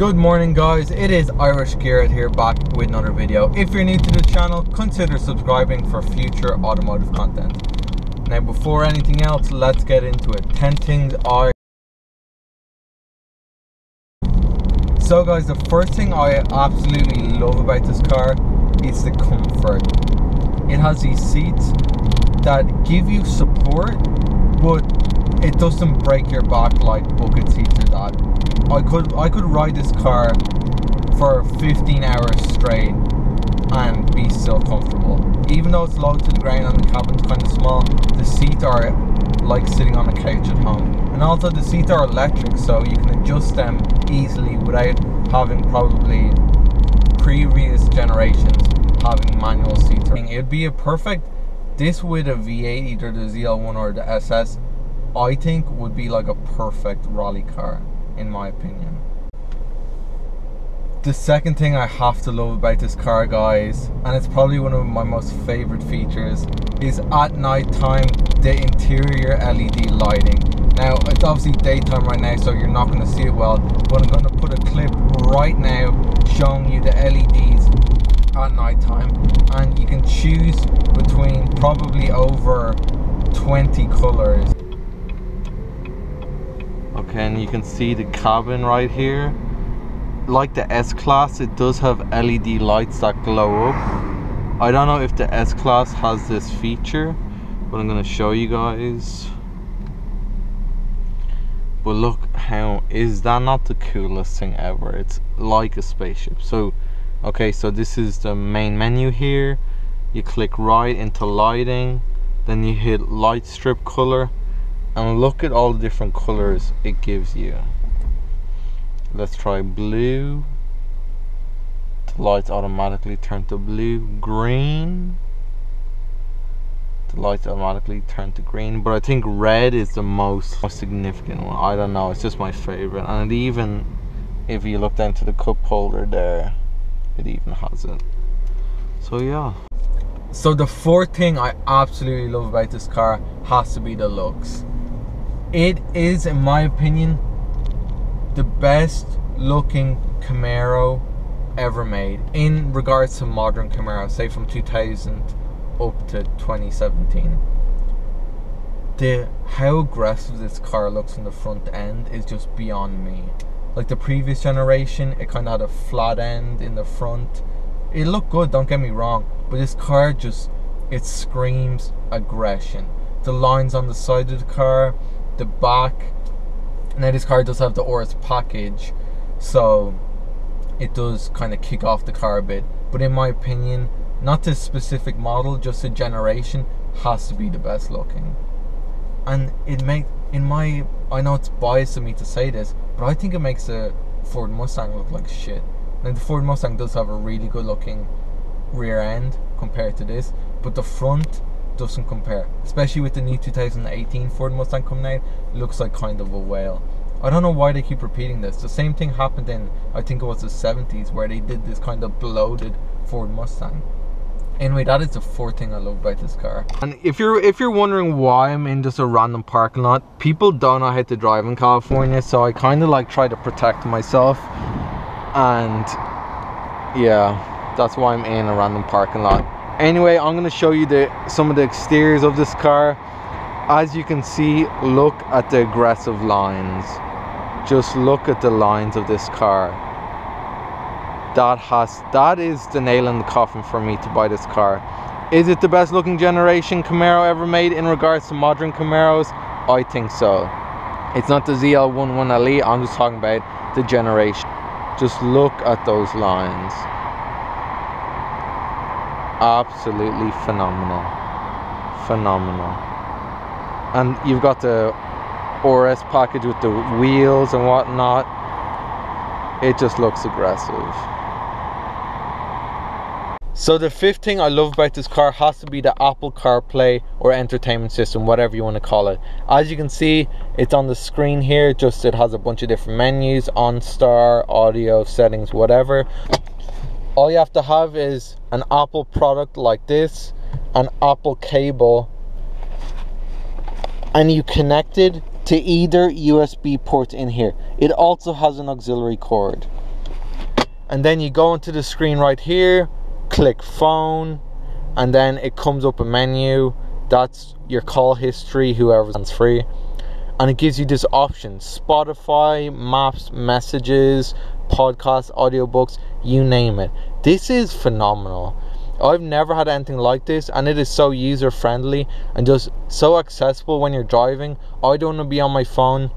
Good morning guys, it is Irish Garrett here back with another video. If you're new to the channel, consider subscribing for future automotive content. Now before anything else, let's get into it. 10 things I... So guys, the first thing I absolutely love about this car is the comfort. It has these seats that give you support, but it doesn't break your back like bucket seats or that. I could I could ride this car for 15 hours straight and be still comfortable. Even though it's low to the ground and the cabin's kind of small, the seats are like sitting on a couch at home. And also the seats are electric, so you can adjust them easily without having probably previous generations having manual seats. It'd be a perfect this with a V8, either the ZL1 or the SS, I think would be like a perfect rally car, in my opinion. The second thing I have to love about this car, guys, and it's probably one of my most favorite features, is at night time the interior LED lighting. Now, it's obviously daytime right now, so you're not going to see it well, but I'm going to put a clip right now showing you the LEDs at night time and you can choose between probably over 20 colors and you can see the cabin right here. Like the S-Class it does have LED lights that glow up. I don't know if the S-Class has this feature but I'm gonna show you guys. But look how is that not the coolest thing ever? It's like a spaceship. So okay so this is the main menu here. You click right into lighting then you hit light strip color and look at all the different colors it gives you. Let's try blue. The lights automatically turn to blue green. The lights automatically turn to green but I think red is the most, most significant one. I don't know it's just my favorite. And even if you look down to the cup holder there it even has it. So yeah. So the fourth thing i absolutely love about this car has to be the looks it is in my opinion the best looking camaro ever made in regards to modern camaro say from 2000 up to 2017 the how aggressive this car looks in the front end is just beyond me. Like the previous generation it kind of had a flat end in the front. It looked good don't get me wrong but this car just it screams aggression. The lines on the side of the car the back now this car does have the ORS package so it does kind of kick off the car a bit but in my opinion not this specific model just a generation has to be the best looking and it make in my I know it's biased of me to say this, but I think it makes a Ford Mustang look like shit. Now the Ford Mustang does have a really good looking rear end compared to this, but the front doesn't compare. Especially with the new 2018 Ford Mustang coming out, looks like kind of a whale. I don't know why they keep repeating this. The same thing happened in I think it was the 70s where they did this kind of bloated Ford Mustang. Anyway, that is the fourth thing I love about this car. And if you're if you're wondering why I'm in just a random parking lot, people don't know how to drive in California, so I kind of like try to protect myself. And yeah, that's why I'm in a random parking lot. Anyway, I'm gonna show you the some of the exteriors of this car. As you can see, look at the aggressive lines. Just look at the lines of this car. That has that is the nail in the coffin for me to buy this car. Is it the best looking generation Camaro ever made in regards to modern Camaros? I think so. It's not the ZL1 1LE I'm just talking about the generation. Just look at those lines absolutely phenomenal. Phenomenal. And you've got the ORS package with the wheels and whatnot. It just looks aggressive. So the fifth thing I love about this car has to be the Apple CarPlay or entertainment system, whatever you want to call it. As you can see, it's on the screen here, just it has a bunch of different menus, OnStar, audio, settings, whatever. All you have to have is an Apple product like this, an Apple cable, and you connect it to either USB port in here. It also has an auxiliary cord. and then you go into the screen right here click phone and then it comes up a menu that's your call history whoever's free and it gives you this option spotify maps messages podcasts audiobooks you name it this is phenomenal I've never had anything like this, and it is so user friendly and just so accessible when you're driving. I don't want to be on my phone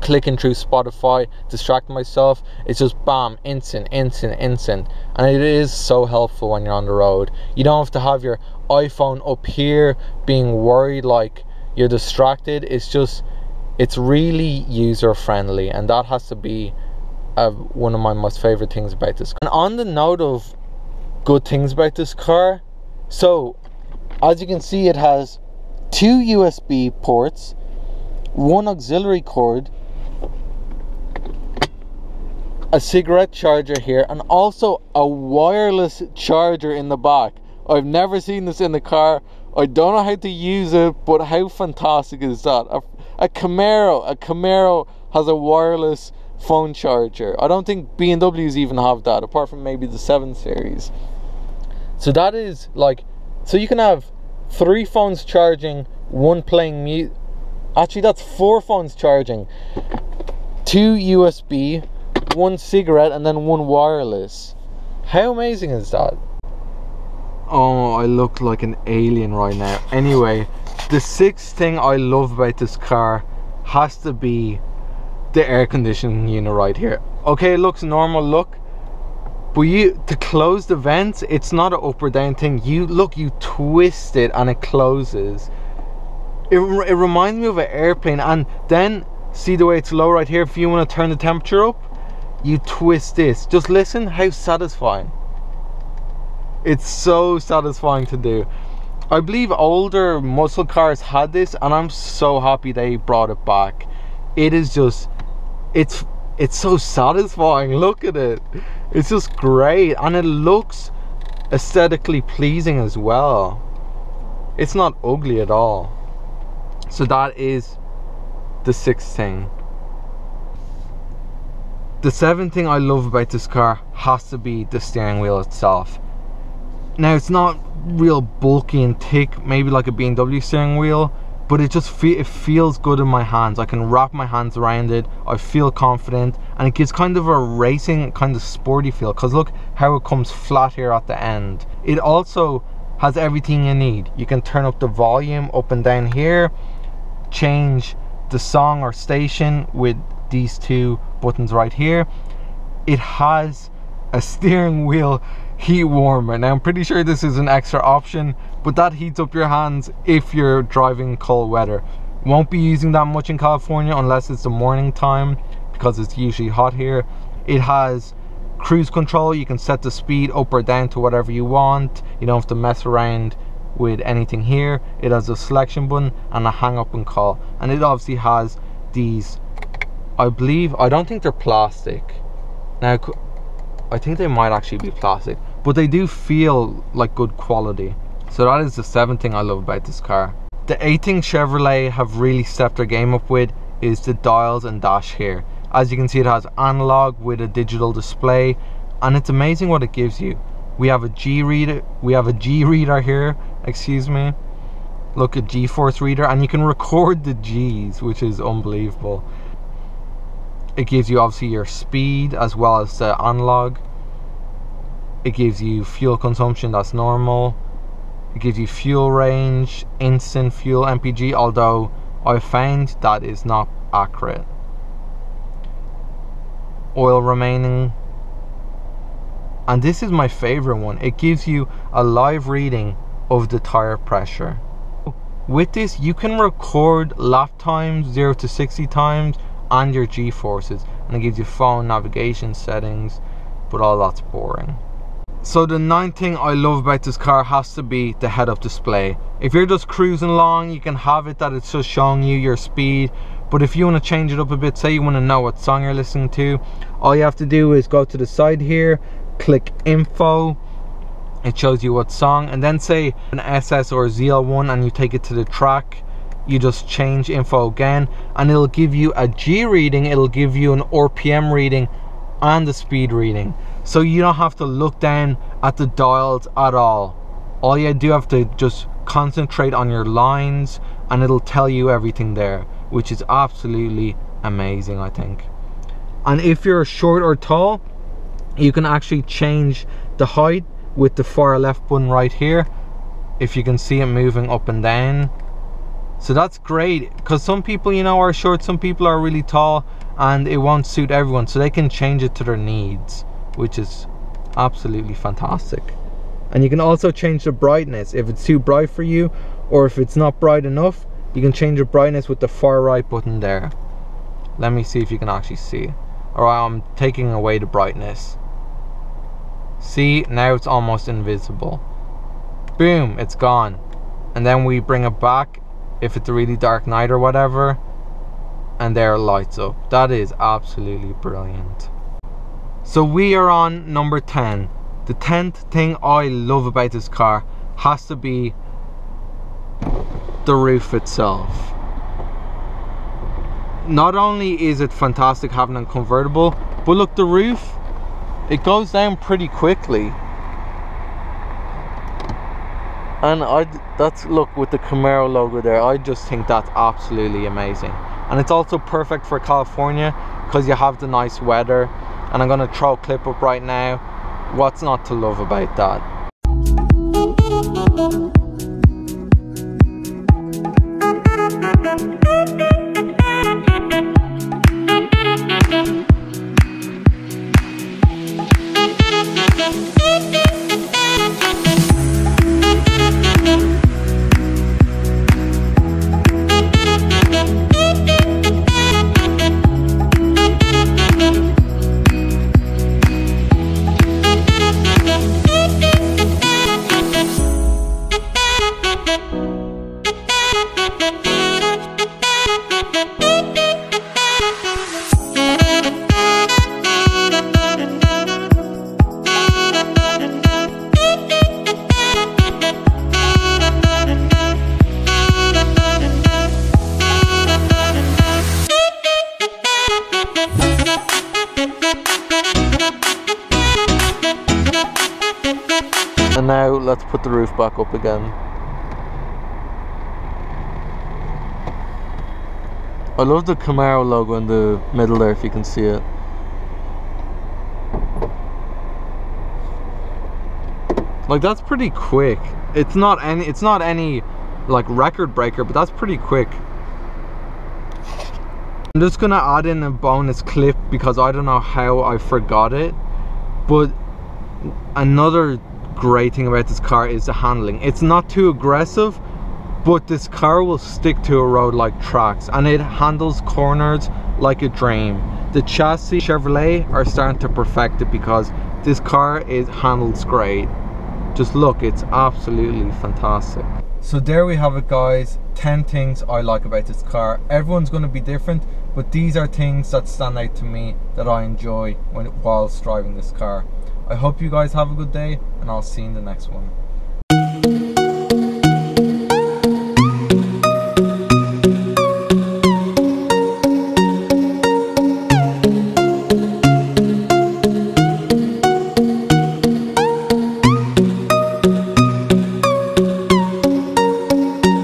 clicking through Spotify, distract myself. It's just bam, instant, instant, instant. And it is so helpful when you're on the road. You don't have to have your iPhone up here being worried like you're distracted. It's just, it's really user friendly, and that has to be uh, one of my most favorite things about this. car. And on the note of good things about this car. So, as you can see, it has two USB ports, one auxiliary cord, a cigarette charger here, and also a wireless charger in the back. I've never seen this in the car. I don't know how to use it, but how fantastic is that? A, a Camaro, a Camaro has a wireless phone charger. I don't think BMWs even have that, apart from maybe the 7 Series. So that is like, so you can have three phones charging, one playing mute. Actually, that's four phones charging, two USB, one cigarette, and then one wireless. How amazing is that? Oh, I look like an alien right now. Anyway, the sixth thing I love about this car has to be the air conditioning unit right here. Okay, it looks normal. Look, but you to close the vents it's not an up or down thing. You look you twist it and it closes. It, it reminds me of an airplane. And then see the way it's low right here? If you want to turn the temperature up you twist this. Just listen how satisfying. It's so satisfying to do. I believe older muscle cars had this and I'm so happy they brought it back. It is just it's it's so satisfying. Look at it. It's just great. And it looks aesthetically pleasing as well. It's not ugly at all. So that is the sixth thing. The seventh thing I love about this car has to be the steering wheel itself. Now it's not real bulky and thick maybe like a BMW steering wheel but it just fe it feels good in my hands. I can wrap my hands around it. I feel confident and it gives kind of a racing kind of sporty feel because look how it comes flat here at the end. It also has everything you need. You can turn up the volume up and down here change the song or station with these two buttons right here. It has a steering wheel heat warmer now i'm pretty sure this is an extra option but that heats up your hands if you're driving cold weather. Won't be using that much in California unless it's the morning time because it's usually hot here. It has cruise control you can set the speed up or down to whatever you want. You don't have to mess around with anything here. It has a selection button and a hang up and call and it obviously has these I believe I don't think they're plastic. Now I think they might actually be plastic but they do feel like good quality so that is the seventh thing I love about this car. The eighth thing Chevrolet have really stepped their game up with is the dials and dash here. As you can see it has analog with a digital display and it's amazing what it gives you. We have a G reader, we have a G reader here, excuse me. Look at G-force reader and you can record the G's which is unbelievable. It gives you obviously your speed as well as the analog. It gives you fuel consumption that's normal it gives you fuel range, instant fuel MPG, although I found that is not accurate. Oil remaining. And this is my favorite one. It gives you a live reading of the tire pressure. With this, you can record lap times, 0 to 60 times, and your G-forces. And it gives you phone navigation settings, but all that's boring. So the ninth thing I love about this car has to be the head-up display. If you're just cruising along, you can have it that it's just showing you your speed. But if you want to change it up a bit, say you want to know what song you're listening to, all you have to do is go to the side here, click info, it shows you what song, and then say an SS or ZL1 and you take it to the track, you just change info again, and it'll give you a G reading, it'll give you an RPM reading, and the speed reading. So you don't have to look down at the dials at all. All you do have to just concentrate on your lines and it'll tell you everything there, which is absolutely amazing, I think. And if you're short or tall, you can actually change the height with the far left button right here. If you can see it moving up and down. So that's great because some people, you know, are short, some people are really tall and it won't suit everyone. So they can change it to their needs, which is absolutely fantastic. And you can also change the brightness if it's too bright for you or if it's not bright enough, you can change the brightness with the far right button there. Let me see if you can actually see. Alright, I'm taking away the brightness. See, now it's almost invisible. Boom, it's gone. And then we bring it back if it's a really dark night or whatever. And there lights up. That is absolutely brilliant. So we are on number 10. The 10th thing I love about this car has to be the roof itself. Not only is it fantastic having a convertible, but look the roof it goes down pretty quickly and I that's look with the Camaro logo there I just think that's absolutely amazing and it's also perfect for California because you have the nice weather. And I'm gonna throw a clip up right now. What's not to love about that? And back up again. I love the Camaro logo in the middle there if you can see it. Like that's pretty quick. It's not any it's not any like record breaker, but that's pretty quick. I'm just gonna add in a bonus clip because I don't know how I forgot it. But another great thing about this car is the handling. It's not too aggressive, but this car will stick to a road like tracks and it handles corners like a dream. The chassis Chevrolet are starting to perfect it because this car is handles great. Just look, it's absolutely fantastic. So there we have it guys, 10 things I like about this car. Everyone's going to be different, but these are things that stand out to me that I enjoy when whilst driving this car. I hope you guys have a good day and I'll see you in the next one.